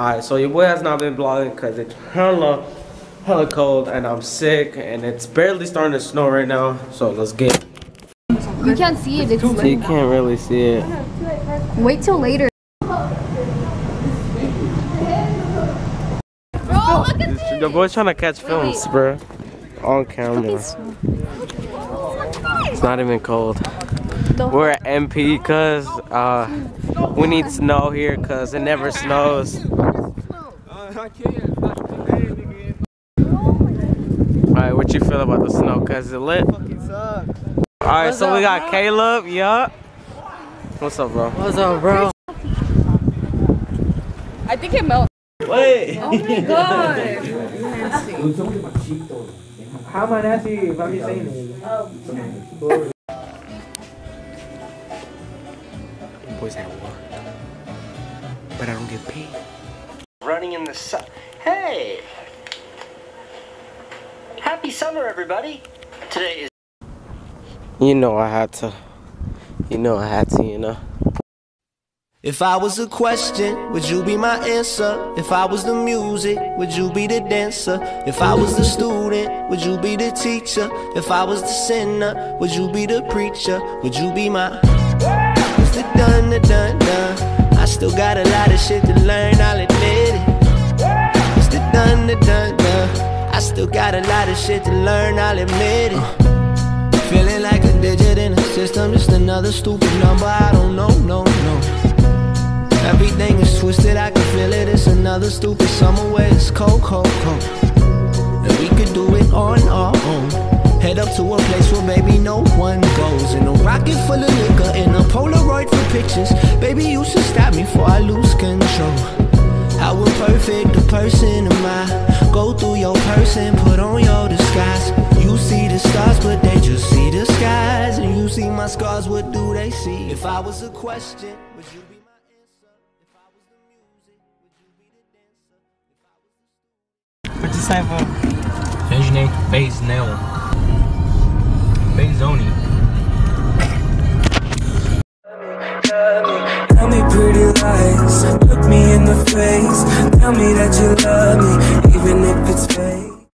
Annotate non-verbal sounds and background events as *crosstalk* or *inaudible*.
Alright, so your boy has not been vlogging because it's hella, hella cold and I'm sick and it's barely starting to snow right now. So let's get You can't see it. It's You can't really see it. wait till later. Bro, look at this. The boy's trying to catch films, bro. On camera. It's not even cold. We're at MP because uh, we need snow here because it never snows. Alright, what you feel about the snow? Cause it lit? Alright, so we got Caleb, yup. What's up, bro? What's up, bro? I think it melted. Wait! Oh my god. *laughs* How am I nasty if I'm just saying it? Boys at work. But I don't get paid. Running in the sun. Hey! Happy summer, everybody! Today is. You know I had to. You know I had to, you know. If I was a question, would you be my answer? If I was the music, would you be the dancer? If I was the student, would you be the teacher? If I was the sinner, would you be the preacher? Would you be my It's the done, the done, done I still got a lot of shit to learn, I'll admit it It's the done, the done, I still got a lot of shit to learn, I'll admit it Feeling like a digit in a system, just another stupid number, I don't know, no, no Everything is twisted, I can feel it. It's another stupid summer where it's cold, cold, cold. And we could do it on our own. Head up to a place where baby no one goes. In a rocket full of liquor, in a Polaroid for pictures. Baby, you should stop me before I lose control. I How imperfect a person relax and put on your disguise. You see the stars, but they just see the skies. And you see my scars, what do they see? If I was a question, would you be? Participa. Reginei Tell me pretty lies, look me in the face, tell me that you love me